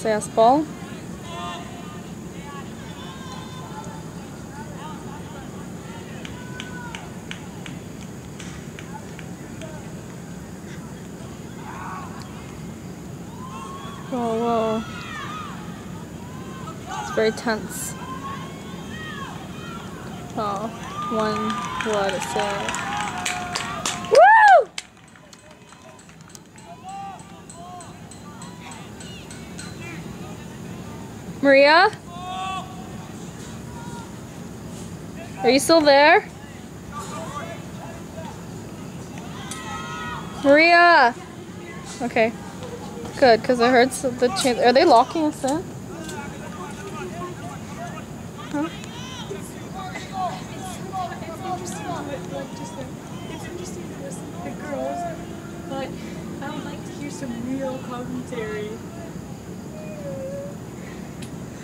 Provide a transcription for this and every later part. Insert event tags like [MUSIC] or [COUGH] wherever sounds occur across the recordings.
SAS ball. Whoa, whoa. It's very tense. Oh, one blood is saved. Maria? Are you still there? Maria! Okay. Good, because I heard the chain. Are they locking us in? Huh? It's interesting to like just the, it's interesting to listen to the girls, but I would like to hear some real commentary.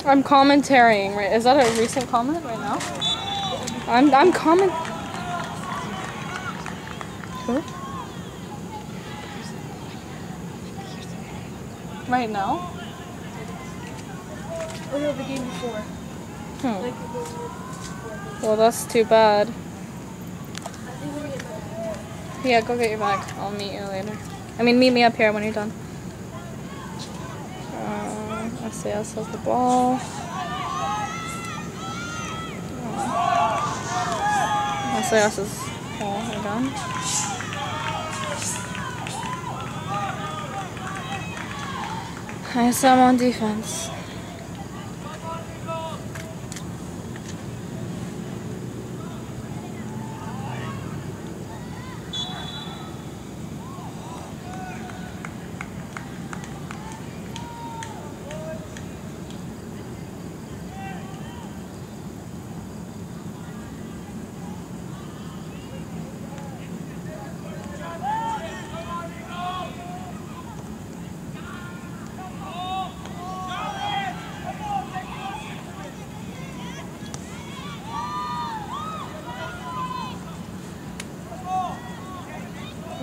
I'm commentarying, right? Is that a recent comment right now? I'm I'm comment. Right now? Or no, the game before. Hmm. Like the before. Well, that's too bad. I think we're gonna get back. Yeah, go get your bag. I'll meet you later. I mean, meet me up here when you're done. SAS has the ball. Oh, SAS is ball. We're done. ISM on defense.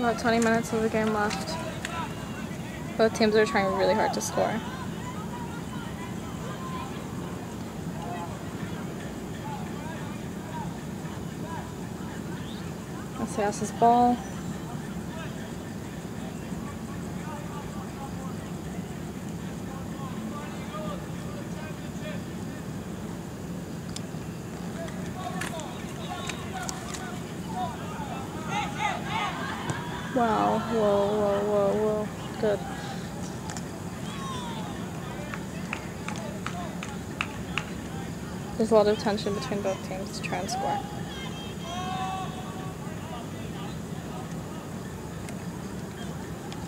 About 20 minutes of the game left. Both teams are trying really hard to score. SAS's ball. Wow, whoa, whoa, whoa, whoa. Good. There's a lot of tension between both teams to try and score.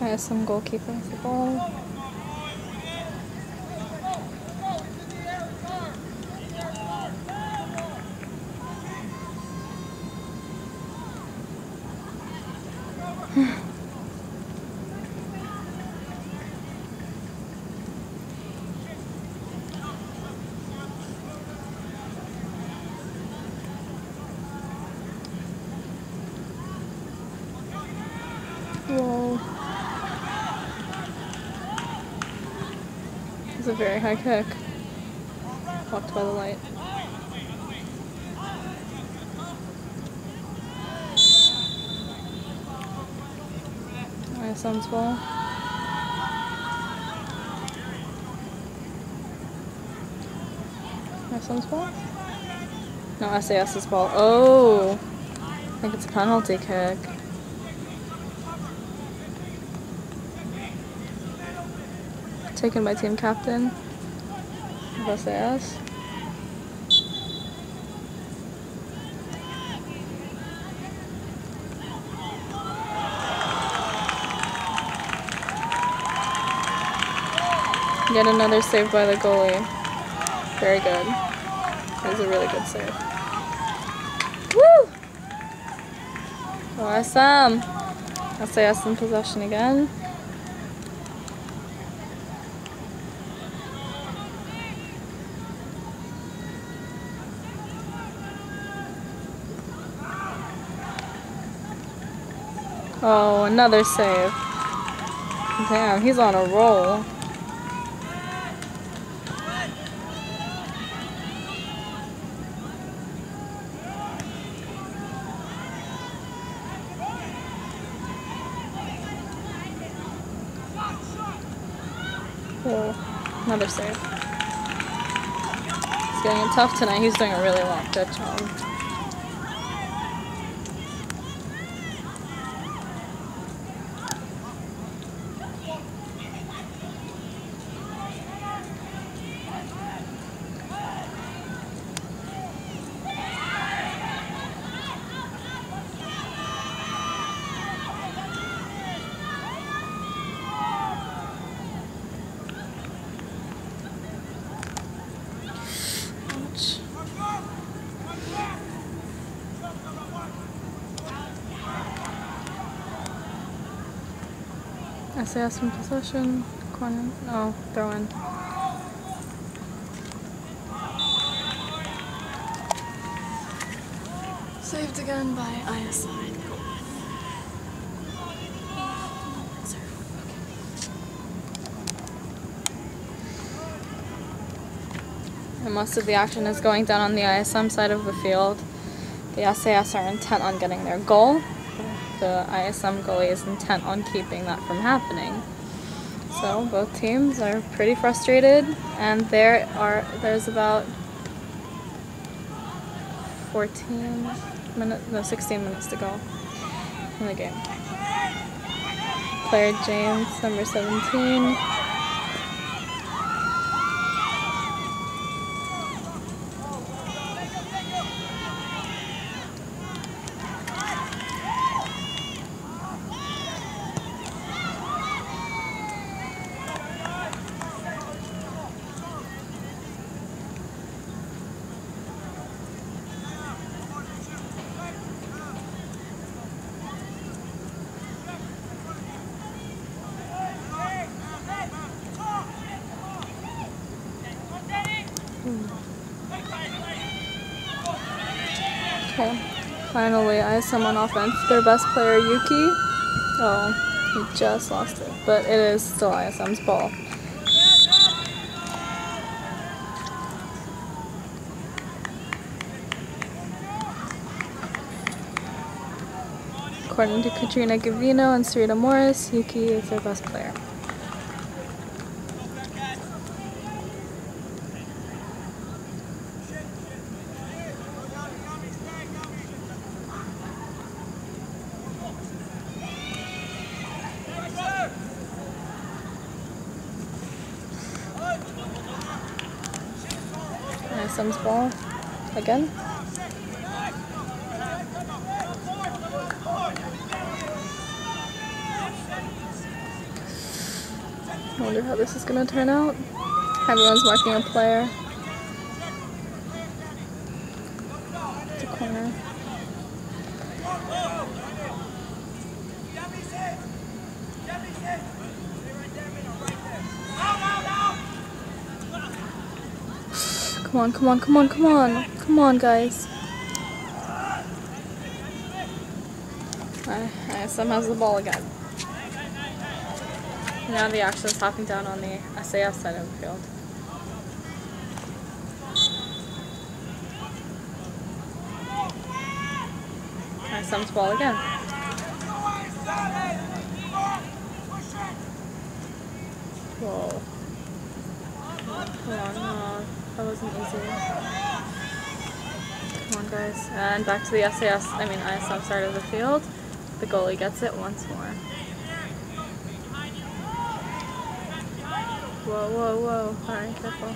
I have some goalkeeper with the ball. It's a very high kick. Blocked by the light. ISM's ball. ISM's ball? No, SAS's ball. Oh! I think it's a penalty kick. Taken by team captain of SAS. Yet another save by the goalie. Very good. That was a really good save. Woo! Awesome. I say us in possession again. Oh, another save. Damn, he's on a roll. Another save. He's getting tough tonight. He's doing a really long good job. Um, SAS from possession. Corner. No, throw in. Saved again by ISI. And most of the action is going down on the ISM side of the field. The SAS are intent on getting their goal. The ISM goalie is intent on keeping that from happening. So both teams are pretty frustrated, and there are there's about 14 minutes, no, 16 minutes to go in the game. Player James, number 17. Okay. Finally, ISM on offense. Their best player, Yuki. Oh, he just lost it. But it is still ISM's ball. According to Katrina Gavino and Sarita Morris, Yuki is their best player. Nice ball again. I wonder how this is going to turn out. Everyone's marking a player. It's a corner. Come on, come on, come on, come on. Come on, guys. ISM has the ball again. Now the action is hopping down on the SAS side of the field. ISM's ball again. Whoa. Come on, no, that wasn't easy. Come on guys. And back to the SAS, I mean ISM side of the field. The goalie gets it once more. Whoa, whoa, whoa. Alright, careful.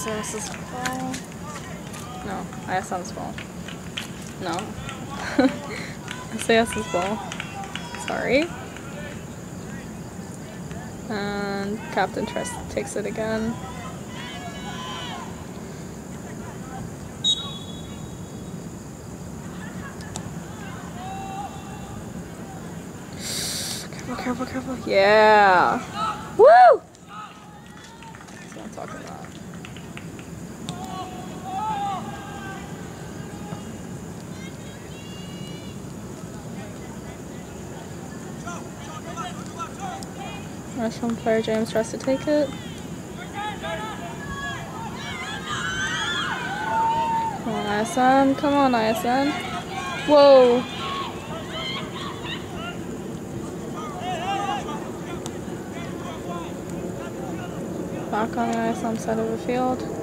SOS's ball. No, ISM's ball. No. [LAUGHS] SAS's ball. Sorry. And Captain Trust takes it again. [SIGHS] Careful, careful, careful. Yeah. Woo! That's what I'm talking about. Russian player James tries to take it. Come on, ISM. Come on, ISM. Whoa. Back on the ISM side of the field.